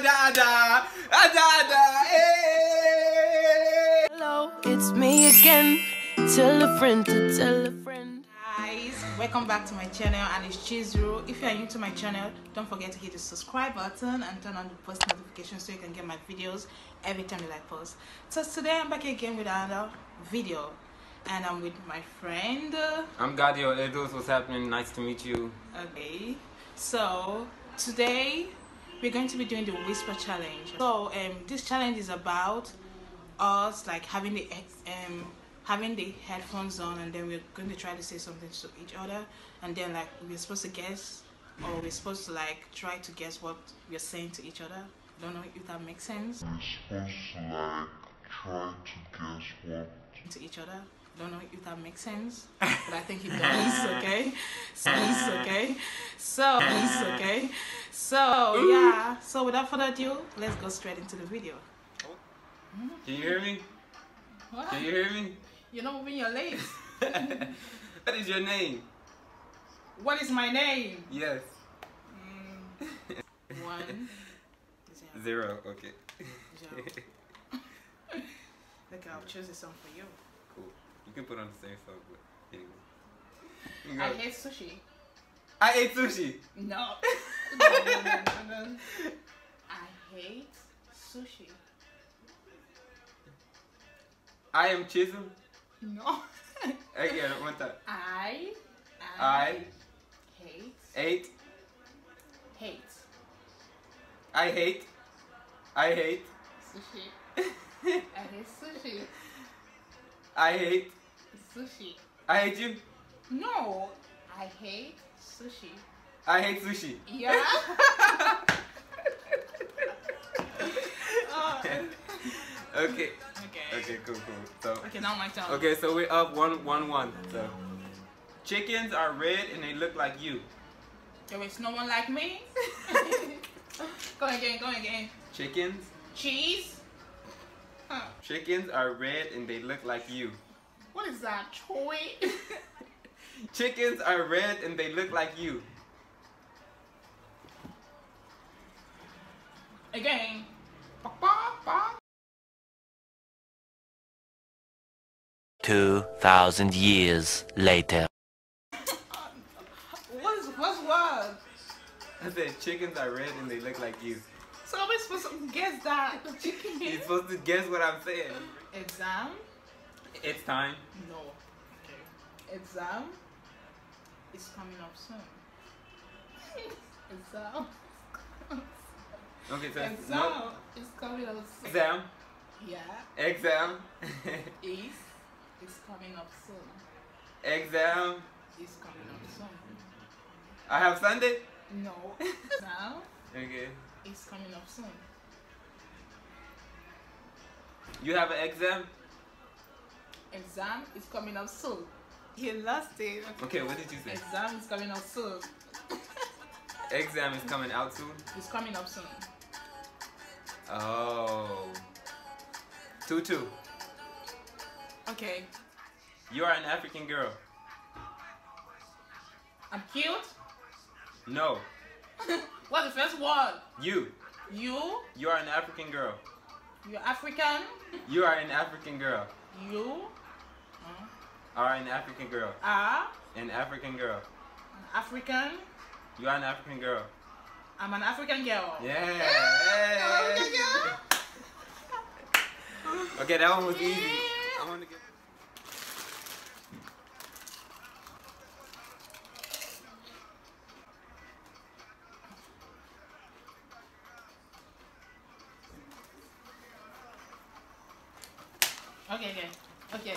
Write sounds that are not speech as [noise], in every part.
ada, ada, ada, ada, hey. Hello, it's me again. Tell a friend to tell a friend. guys welcome back to my channel and it's Chis Duru if you are new to my channel don't forget to hit the subscribe button and turn on the post notifications so you can get my videos every time that I post so today I'm back again with another video and I'm with my friend I'm Gadiel Edwards. What's happening? Nice to meet you. okay so today we're going to be doing the whisper challenge. So um this challenge is about us like having the um having the headphones on and then we're going to try to say something to each other and then like we're supposed to guess or we're supposed to like try to guess what we're saying to each other. I don't know if that makes sense. We're supposed to like try to guess what to each other don't know if that makes sense but I think it does okay so it's okay so it's okay so yeah so without further ado let's go straight into the video Can you hear me? what? Can you hear me? you're not moving your legs [laughs] what is your name? what is my name Yes. Mm. one zero. [laughs] Zero. Okay. Zero. [laughs] Okay, I'll choose a song for you. cool. You can put on the same song, but anyway. I hate sushi. I ate sushi. No. no, no, no, no. I hate sushi. I am Chisholm. No. Again, one time. I, I hate, ate. hate I hate. I hate. sushi. [laughs] I hate sushi. I hate. Sushi. I hate you. No. I hate sushi. I hate sushi. Yeah. Oh, [laughs] Okay. okay. Okay. Cool. Cool. So. Okay, now my turn. Okay, so we're up one, one, one. So, chickens are red and they look like you. There is no one like me. [laughs] go again, go again. Chickens, Cheese. Huh. [laughs] chickens are red and they look like you. What is that? Toy. [laughs] Chickens are red and they look like you. again. Ba, ba, ba. 2,000 years later. [laughs] What is what's what? I said chickens are red and they look like you. So am I supposed to guess that? You're supposed to guess what I'm saying. Exam? It's time. No. Okay. Exam is coming up soon. [laughs] Exam. Okay, so Exam no. is coming up soon. Exam. Yeah. Exam. [laughs] Is is coming up soon. Exam. Is coming up soon. I have Sunday. No. [laughs] Exam Okay. Is coming up soon. You have an exam. Exam is coming up soon. You lost it. Okay, what did you say? Exam is coming up soon. [laughs] Exam is coming out soon. It's coming up soon. Oh. Two. Okay. You are an African girl. I'm cute. No. [laughs] What's the first word? You. You. You are an African girl. You're African. You are an African girl. You hmm? Are an African girl. are An African girl. an African. You are an African girl. I'm an African girl. Yeah. Ah, African girl. Okay, that one was easy. I get. Okay, okay, okay.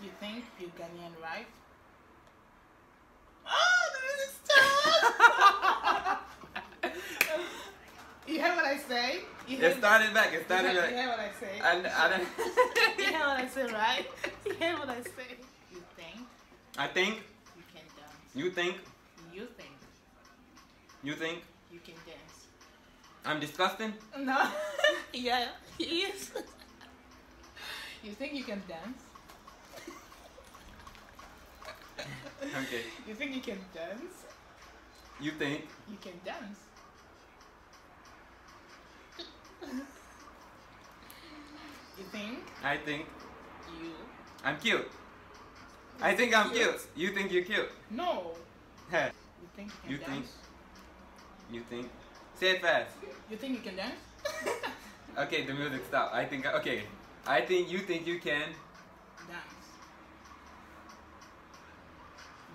You think you're Ghanaian, right? Oh, the stopped! you hear what I say? You hear It started back. It you hear, you hear what I say? And I, [laughs] you hear what I say, right? You hear what I say? You think I think. You can dance. You think. You think You think. you can dance. I'm disgusting. No. [laughs] yeah, he is. You think you can dance? Okay. You think you can dance? You think? You can dance. [laughs] you think I think you I'm cute. I think I'm cute. You think you're cute. no? You think you can You dance? think? You think? Say it fast. You think you can dance? [laughs] Okay, the music stopped. I think okay. I think you think you can. dance.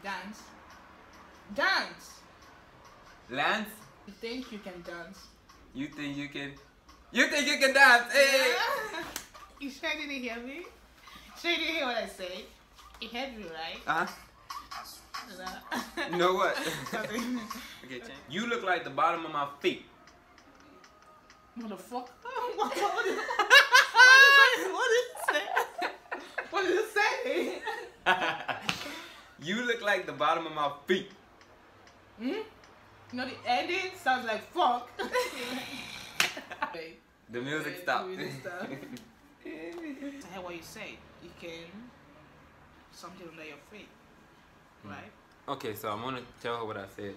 Dance. Dance. Lance, You think you can dance? you think you can. You think you can dance? Hey. [laughs] you sure didn't hear me? Sure didn't hear what I said? [laughs] You heard you, right? Uh, No. know what? [laughs] Okay. You look like the bottom of my feet. Motherfucker. [laughs] What, what, what, did, what did it say? What did it say? you look like the bottom of my feet. Hmm? You know the ending sounds like fuck. The music stopped. the music stopped. to hear what you say, you can something under your feet, right? okay, so I'm gonna tell her what I said.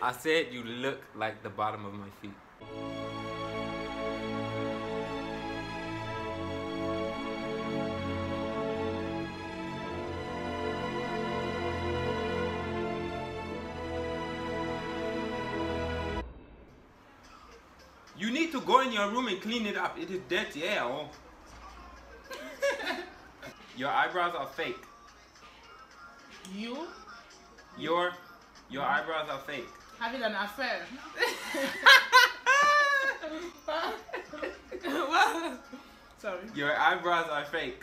I said you look like the bottom of my feet. You need to go in your room and clean it up. It is dirty. Yeah. Oh. [laughs] your eyebrows are fake. You Your your eyebrows are fake. having an affair. [laughs] Sorry, Your eyebrows are fake.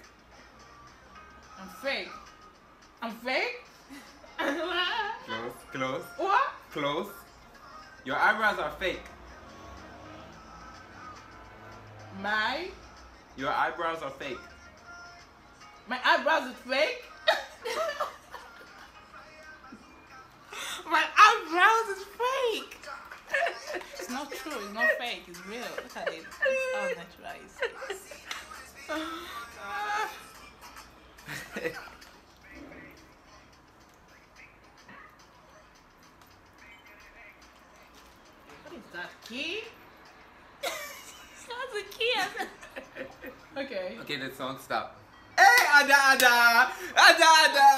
I'm fake. I'm fake. [laughs] Close, close, what? close. Your eyebrows are fake. My Your eyebrows are fake. my eyebrows are fake. My eyebrows is fake. it's not true. It's not fake. It's real. Look at it. It's how natural it is. [laughs] What is that key? That's a key. [laughs] okay. okay, the song stop. Hey, ada ada, ada ada,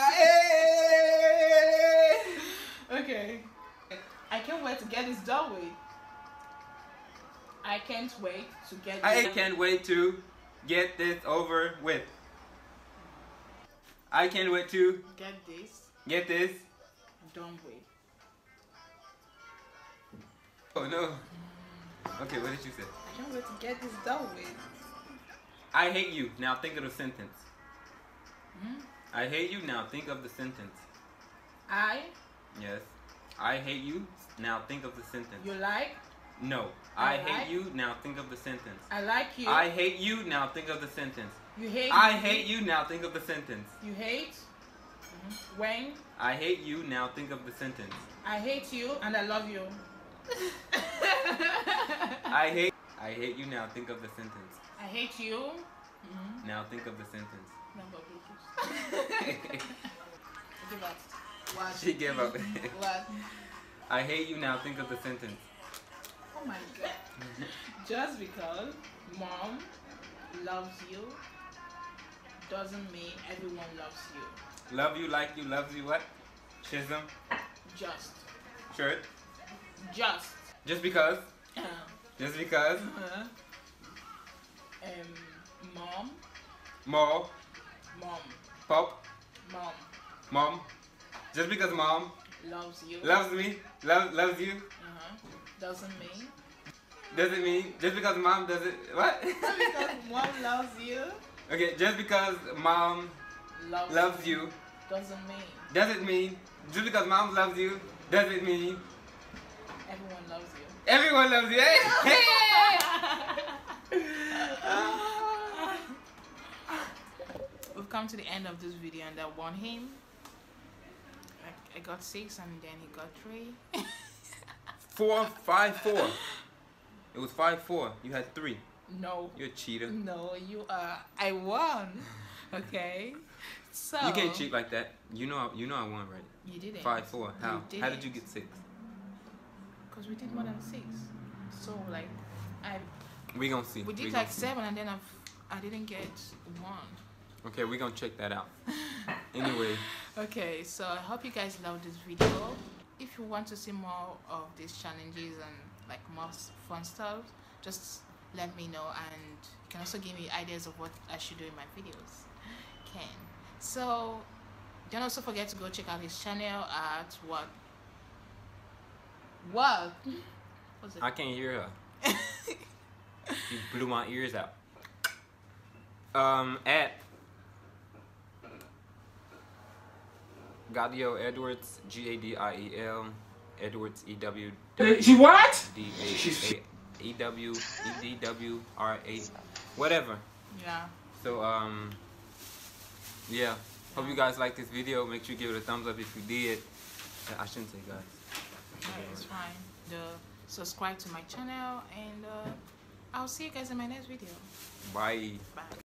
can't wait to get I can't wait to get this over with. I can't wait to get this get this. done with. Oh no. Okay, what did you say? I can't wait to get this done with. I hate you. Now think of the sentence. Hmm? I hate you. Now think of the sentence. I, Yes. I hate you. Now think of the sentence. you like, No. I I hate like- you. Now think of the sentence. I like you. I hate you. Now think of the sentence. you hate. I me. hate you. Now think of the sentence. You hate. Mhm. When I hate you. Now think of the sentence. I hate you and I love you. I hate. I hate you. Now think of the sentence. I hate you. Mm-hmm. Now think of the sentence. Number. [laughs] Give up. What? she gave up. What? [laughs] I hate you. Now think of the sentence. My god. Just because mom loves you doesn't mean everyone loves you. Love you like you loves you. What? Chisholm. Just. Shirt. Just. Just because. Uh, Just because. Uh, um, mom, More. mom, Pop. mom Mom. Just because mom loves you. loves me. Love loves you. Doesn't mean. Doesn't mean just because mom doesn't what? Just because mom loves you, [laughs] okay, just because mom loves, loves you doesn't mean doesn't mean just because mom loves you doesn't mean everyone loves you. everyone loves you. Eh? [laughs] Hey! We've come to the end of this video and I won him. I, I got six and then he got three. [laughs] four, five, four. It was five, four. You had three. No. You're a cheater. No, you are. I won. Okay. So. You can't cheat like that. You know, you know I won, right? You didn't. Five four. How? You How did you get six? Because we did more than six. So like, I We gonna see. we did gonna like see. seven, and then I've I didn't get one. Okay, we're gonna check that out. [laughs] anyway, Okay, so I hope you guys love this video. If you want to see more of these challenges and like more fun stuff, just let me know and you can also give me ideas of what I should do in my videos. Can. So don't also forget to go check out his channel at what what What's it? I can't hear her. you [laughs] blew my ears out. Um, at Gadiel Edwards, G A D I E L, Edwards E W She what? D A A E W E D W R A, whatever. yeah. So um, yeah. Hope you guys like this video. Make sure you give it a thumbs up if you did. I shouldn't say guys. Yeah, it's fine. The subscribe to my channel and uh, I'll see you guys in my next video. Bye. Bye.